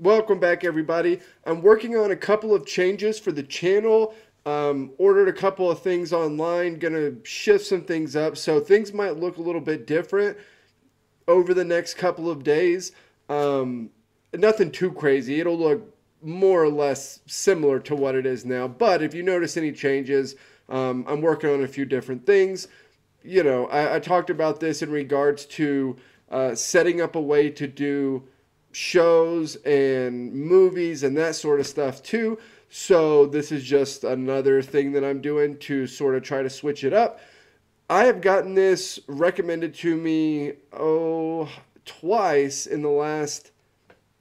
Welcome back, everybody. I'm working on a couple of changes for the channel. Um, ordered a couple of things online, gonna shift some things up, so things might look a little bit different over the next couple of days. Um, nothing too crazy. It'll look more or less similar to what it is now. But if you notice any changes, um, I'm working on a few different things. You know, I, I talked about this in regards to uh, setting up a way to do shows and movies and that sort of stuff too. So this is just another thing that I'm doing to sort of try to switch it up. I have gotten this recommended to me oh twice in the last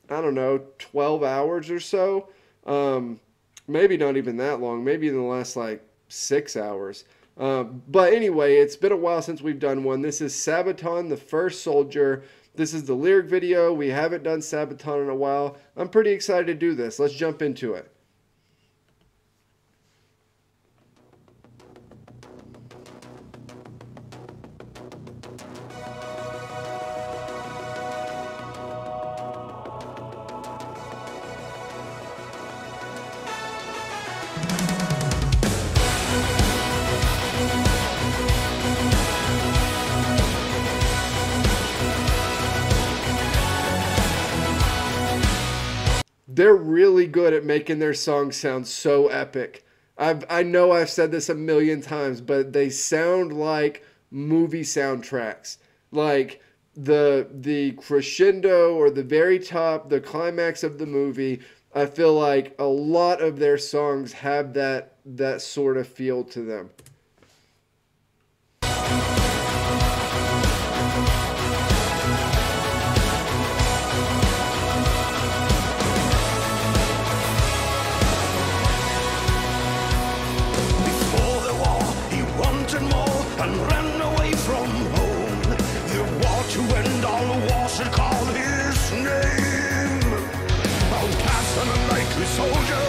I don't know 12 hours or so. Um, maybe not even that long. Maybe in the last like six hours. Uh, but anyway, it's been a while since we've done one. This is Sabaton, the first soldier. This is the lyric video. We haven't done Sabaton in a while. I'm pretty excited to do this. Let's jump into it. They're really good at making their songs sound so epic. I've, I know I've said this a million times, but they sound like movie soundtracks. Like the the crescendo or the very top, the climax of the movie. I feel like a lot of their songs have that that sort of feel to them. and ran away from home. The war to end all wars. water call his name. I'll cast an unlikely soldier.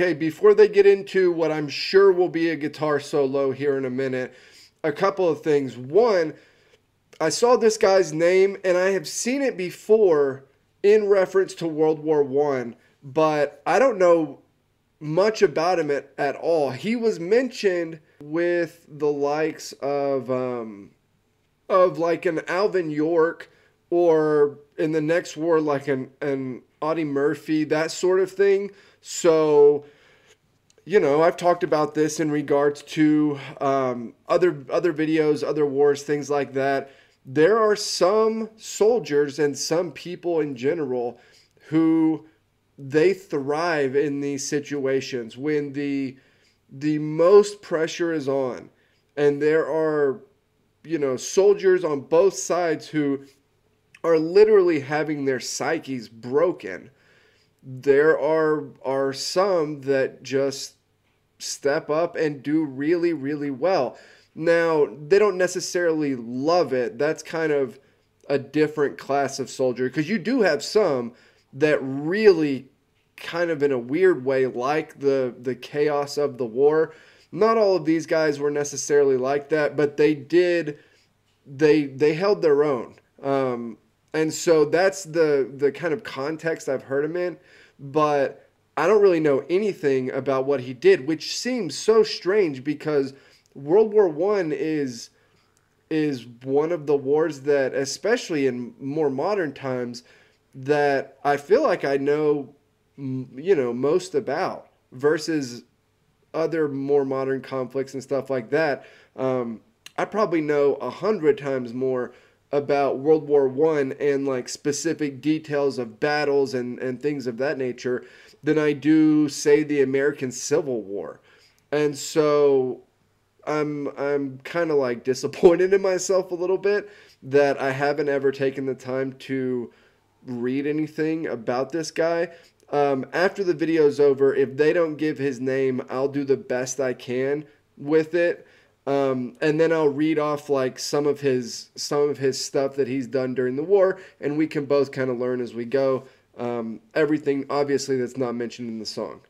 Okay, before they get into what I'm sure will be a guitar solo here in a minute, a couple of things. One, I saw this guy's name and I have seen it before in reference to World War One, but I don't know much about him at, at all. He was mentioned with the likes of um, of like an Alvin York or in the next war like an an Audie Murphy, that sort of thing. So, you know, I've talked about this in regards to um, other other videos, other wars, things like that. There are some soldiers and some people in general who they thrive in these situations when the the most pressure is on and there are you know soldiers on both sides who are literally having their psyches broken there are are some that just step up and do really really well. Now, they don't necessarily love it. That's kind of a different class of soldier because you do have some that really kind of in a weird way like the the chaos of the war Not all of these guys were necessarily like that, but they did. They they held their own, um, and so that's the the kind of context I've heard him in. But I don't really know anything about what he did, which seems so strange because World War One is is one of the wars that, especially in more modern times, that I feel like I know, you know, most about versus other more modern conflicts and stuff like that. Um, I probably know a hundred times more about World War One and like specific details of battles and, and things of that nature than I do, say, the American Civil War. And so I'm I'm kind of like disappointed in myself a little bit that I haven't ever taken the time to read anything about this guy. Um, after the video's over, if they don't give his name, I'll do the best I can with it. Um, and then I'll read off like some of his some of his stuff that he's done during the war, and we can both kind of learn as we go. Um, everything obviously that's not mentioned in the song.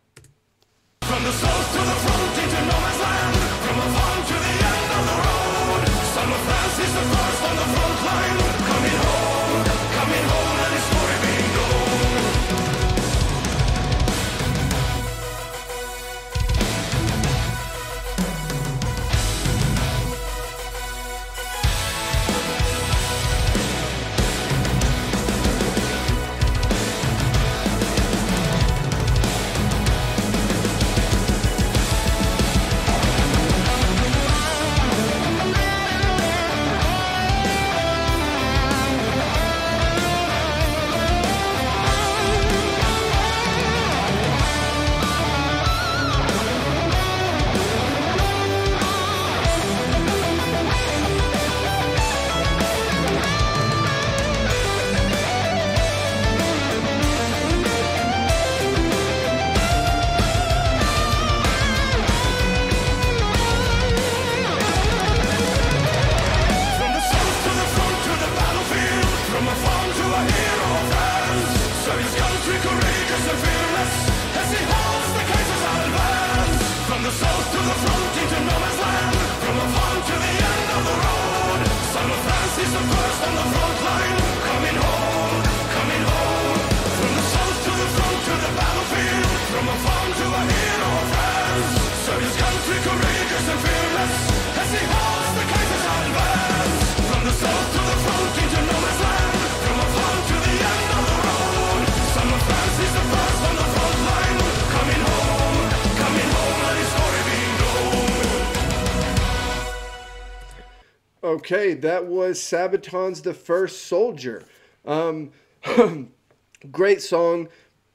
Okay, that was Sabaton's The First Soldier. Um, great song.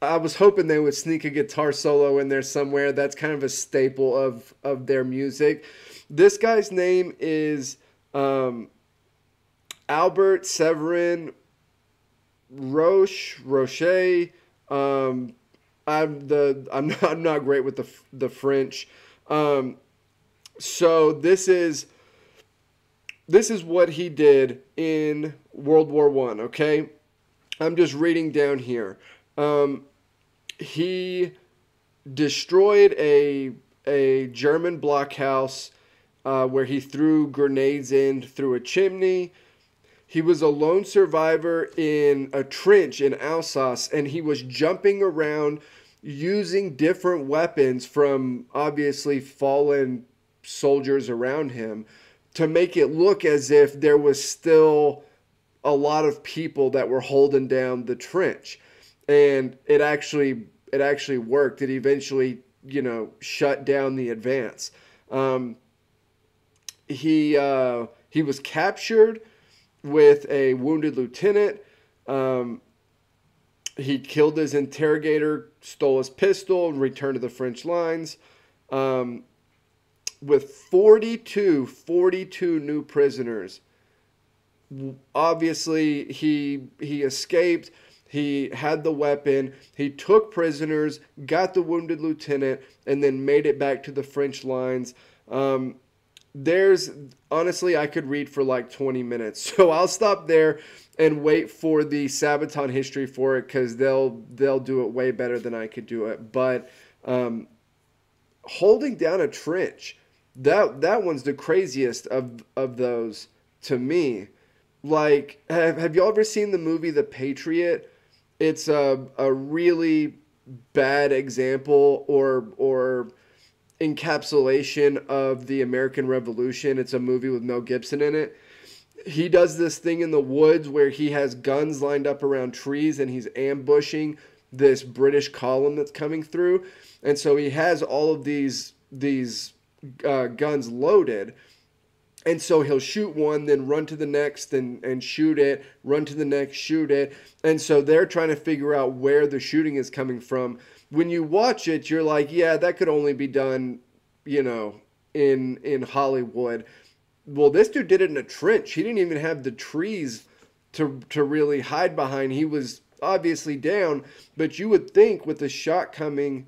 I was hoping they would sneak a guitar solo in there somewhere. That's kind of a staple of, of their music. This guy's name is um, Albert Severin Roche Roche. Um, I'm the I'm not, I'm not great with the the French. Um, so this is this is what he did in World War One. Okay, I'm just reading down here. Um, he destroyed a a German blockhouse uh, where he threw grenades in through a chimney. He was a lone survivor in a trench in Alsace, and he was jumping around using different weapons from obviously fallen soldiers around him to make it look as if there was still a lot of people that were holding down the trench. And it actually it actually worked. It eventually you know shut down the advance. Um, he uh, he was captured with a wounded lieutenant. Um, he killed his interrogator stole his pistol and returned to the french lines. Um, with 42, 42 new prisoners. Obviously, he he escaped. He had the weapon. He took prisoners, got the wounded lieutenant, and then made it back to the French lines. Um, there's honestly, I could read for like 20 minutes, so I'll stop there and wait for the Sabaton history for it because they'll they'll do it way better than I could do it. But um, holding down a trench. That that one's the craziest of of those to me. Like, have, have you ever seen the movie The Patriot? It's a a really bad example or or encapsulation of the American Revolution. It's a movie with Mel Gibson in it. He does this thing in the woods where he has guns lined up around trees and he's ambushing this British column that's coming through. And so he has all of these these uh, guns loaded. And so he'll shoot one, then run to the next and, and shoot it, run to the next, shoot it. And so they're trying to figure out where the shooting is coming from when you watch it, you're like, yeah, that could only be done, you know, in in Hollywood. Well, this dude did it in a trench. He didn't even have the trees to to really hide behind. He was obviously down, but you would think with the shot coming,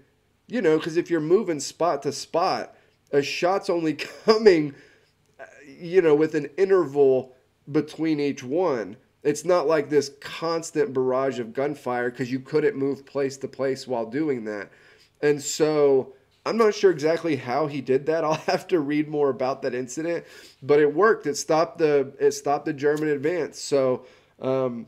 you know, because if you're moving spot to spot, a shot's only coming, you know, with an interval between each one it's not like this constant barrage of gunfire because you couldn't move place to place while doing that. And so I'm not sure exactly how he did that. I'll have to read more about that incident, but it worked. It stopped the it stopped the German advance. So um,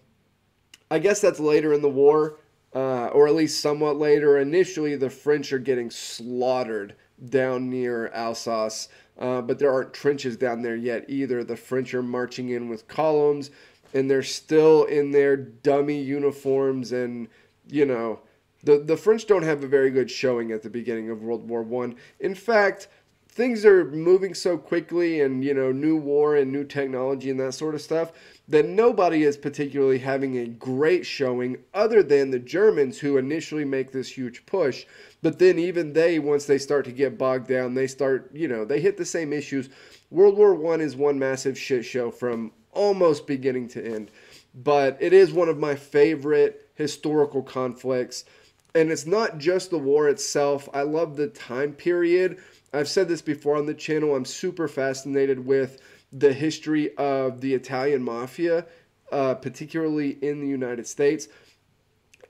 I guess that's later in the war, uh, or at least somewhat later. Initially, the French are getting slaughtered down near Alsace, uh, but there aren't trenches down there yet either. The French are marching in with columns and they're still in their dummy uniforms and you know the the French don't have a very good showing at the beginning of World War 1. In fact, things are moving so quickly and you know new war and new technology and that sort of stuff that nobody is particularly having a great showing other than the Germans who initially make this huge push but then even they once they start to get bogged down they start you know they hit the same issues World War 1 is one massive shit show from almost beginning to end. But it is one of my favorite historical conflicts. And it's not just the war itself. I love the time period. I've said this before on the channel. I'm super fascinated with the history of the Italian mafia, uh, particularly in the United States.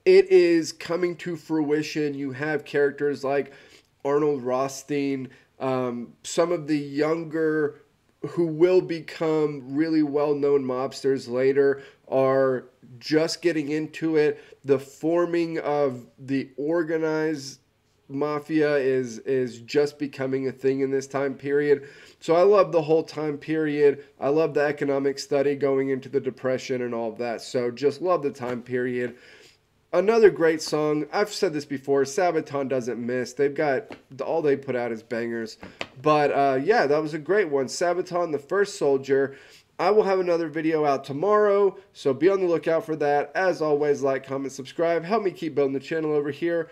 It is coming to fruition. You have characters like Arnold Rothstein, um, some of the younger who will become really well known mobsters later are just getting into it. The forming of the organized mafia is is just becoming a thing in this time period. So I love the whole time period. I love the economic study going into the depression and all of that. So just love the time period. Another great song. I've said this before. Sabaton doesn't miss. They've got all they put out is bangers. But uh, yeah, that was a great one. Sabaton, the first soldier. I will have another video out tomorrow, so be on the lookout for that. As always, like, comment, subscribe. Help me keep building the channel over here,